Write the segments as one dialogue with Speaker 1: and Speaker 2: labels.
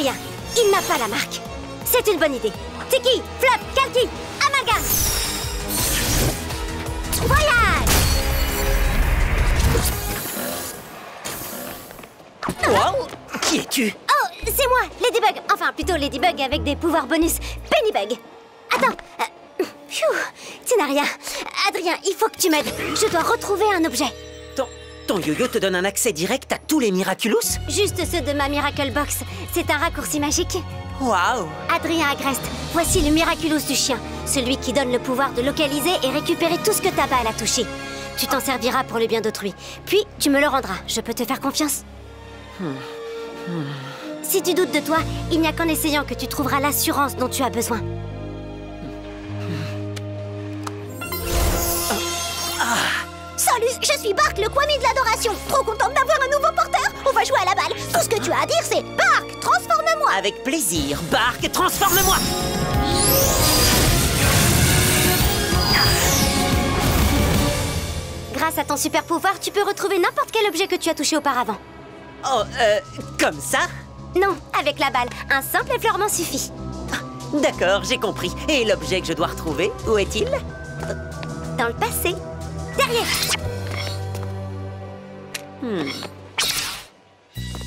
Speaker 1: Adrien, il n'a pas la marque. C'est une bonne idée. Tiki, Flop, Kalki, Amalgame Voyage
Speaker 2: Wow Qui es-tu?
Speaker 1: Oh, c'est moi, Ladybug. Enfin, plutôt Ladybug avec des pouvoirs bonus. Pennybug. Attends. euh, pfiou, tu n'as rien. Adrien, il faut que tu m'aides. Je dois retrouver un objet.
Speaker 2: Ton, yo-yo te donne un accès direct à tous les Miraculous
Speaker 1: Juste ceux de ma Miracle Box. C'est un raccourci magique.
Speaker 2: Waouh
Speaker 1: Adrien Agreste, voici le Miraculous du chien. Celui qui donne le pouvoir de localiser et récupérer tout ce que ta balle a touché. Tu t'en serviras pour le bien d'autrui. Puis, tu me le rendras. Je peux te faire confiance Si tu doutes de toi, il n'y a qu'en essayant que tu trouveras l'assurance dont tu as besoin.
Speaker 3: Je suis Bark, le Kwami de l'adoration. Trop contente d'avoir un nouveau porteur. On va jouer à la balle. Tout ce que tu as à dire, c'est Bark, transforme-moi.
Speaker 2: Avec plaisir Bark, transforme-moi
Speaker 1: Grâce à ton super pouvoir, tu peux retrouver n'importe quel objet que tu as touché auparavant.
Speaker 2: Oh, euh, comme ça?
Speaker 1: Non, avec la balle, un simple effleurement suffit.
Speaker 2: D'accord, j'ai compris. Et l'objet que je dois retrouver, où est-il?
Speaker 1: Dans le passé. Derrière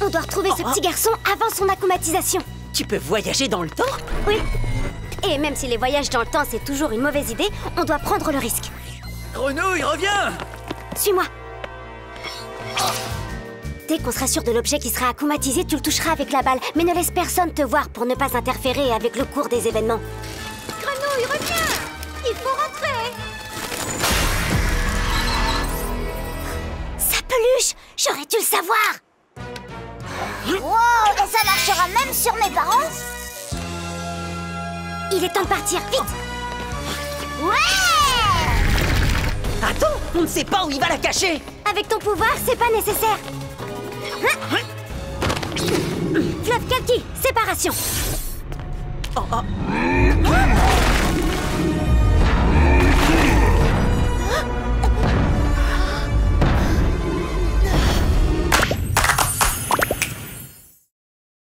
Speaker 1: On doit retrouver ce petit garçon avant son acclimatisation.
Speaker 2: Tu peux voyager dans le temps
Speaker 1: Oui. Et même si les voyages dans le temps, c'est toujours une mauvaise idée, on doit prendre le risque.
Speaker 4: Grenouille, reviens
Speaker 1: Suis-moi. Dès qu'on sera sûr de l'objet qui sera acclimatisé, tu le toucheras avec la balle. Mais ne laisse personne te voir pour ne pas interférer avec le cours des événements.
Speaker 3: Grenouille, reviens. Il faut rentrer.
Speaker 1: Dû le savoir?
Speaker 3: Wow, et ça marchera même sur mes parents
Speaker 1: Il est temps de partir, vite
Speaker 3: Ouais
Speaker 2: Attends, on ne sait pas où il va la cacher
Speaker 1: Avec ton pouvoir, c'est pas nécessaire. Hein Fluff Kalki, séparation.
Speaker 2: Oh, oh.